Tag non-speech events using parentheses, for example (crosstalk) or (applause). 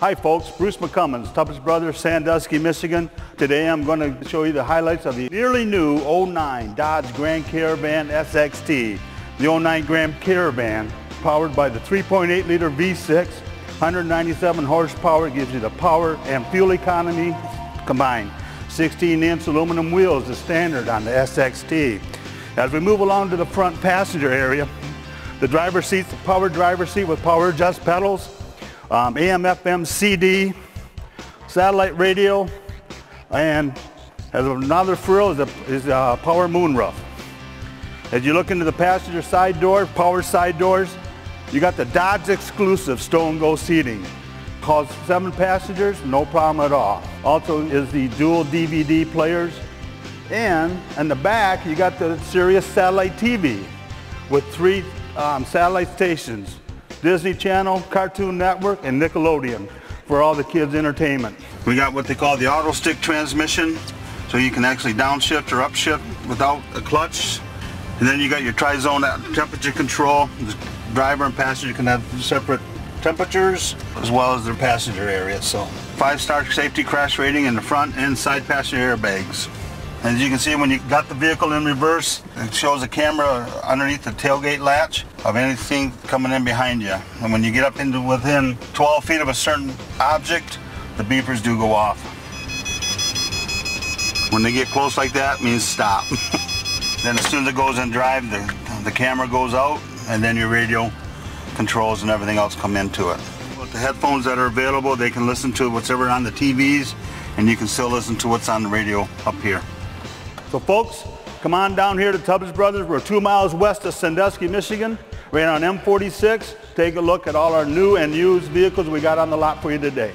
Hi folks, Bruce McCummins, Tubbs Brothers, Sandusky, Michigan. Today I'm going to show you the highlights of the nearly new 09 Dodge Grand Caravan SXT. The 09 Grand Caravan, powered by the 3.8 liter V6, 197 horsepower, gives you the power and fuel economy combined. 16 inch aluminum wheels is standard on the SXT. As we move along to the front passenger area, the driver seat's the power driver seat with power adjust pedals, um, AM, FM, CD, satellite radio, and as another frill is a, is a power moonroof. As you look into the passenger side door, power side doors, you got the Dodge exclusive Stow 'n Go seating. Calls seven passengers, no problem at all. Also is the dual DVD players. And in the back, you got the Sirius satellite TV with three um, satellite stations. Disney Channel, Cartoon Network, and Nickelodeon for all the kids' entertainment. We got what they call the auto stick transmission, so you can actually downshift or upshift without a clutch. And then you got your tri-zone temperature control. The driver and passenger can have separate temperatures as well as their passenger area. So five-star safety crash rating in the front and side passenger airbags. As you can see, when you got the vehicle in reverse, it shows a camera underneath the tailgate latch of anything coming in behind you. And when you get up into within 12 feet of a certain object, the beepers do go off. When they get close like that, means stop. (laughs) then as soon as it goes in drive, the, the camera goes out, and then your radio controls and everything else come into it. With the headphones that are available, they can listen to whatever on the TVs, and you can still listen to what's on the radio up here. So folks, come on down here to Tubbs Brothers. We're two miles west of Sandusky, Michigan. We're on M46. Take a look at all our new and used vehicles we got on the lot for you today.